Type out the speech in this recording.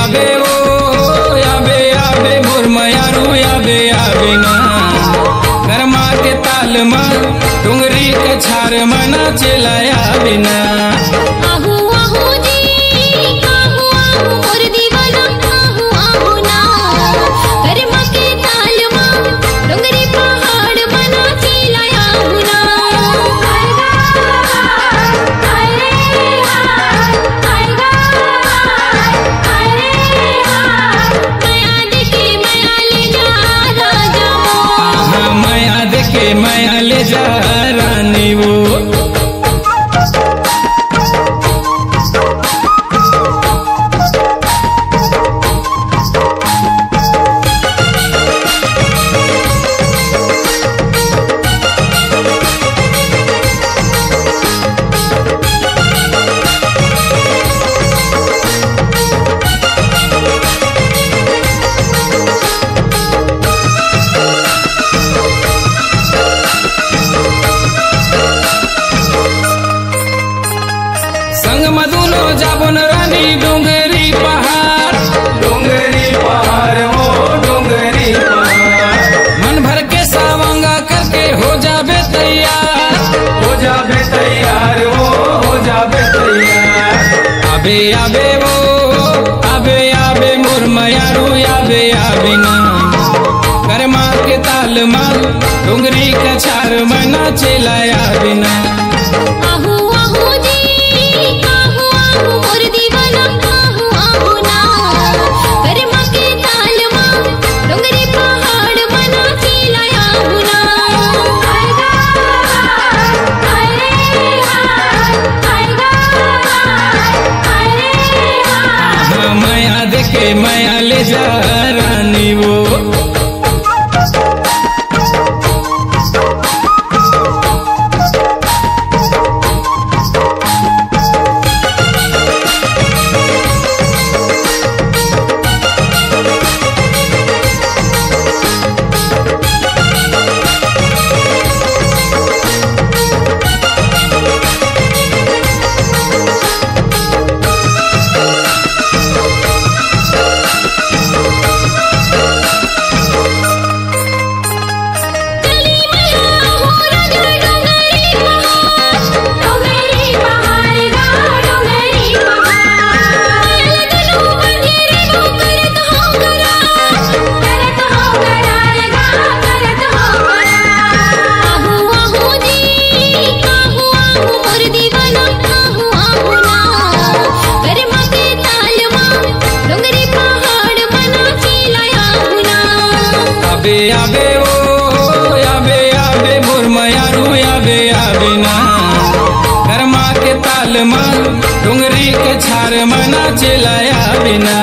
आबे ओ आबे आबे मोर मयारू आबे आबे ना। गरमा के ताल मा डुंगरी के छार मना चलाया बिना आहू संग मधुनो जाबुन रानी डोंगरी पहाड़। डोंगरी पहाड़ हो डोंगरी पहाड़। मन भर के सावंगा करके हो जाबे तैयार। हो जाबे तैयार हो हो जाबे तैयार। आबे आबे वो आबे आबे मोर मयारू आबे आबे ना। करमा के ताल माल डोंगरी मना चलाया बिना। आहू देखे माया ले जा आबे ओ आबे आबे मोर मयारू आबे आबे ना गरमा के ताल मा डुंगरी के छार मना चलाया बिना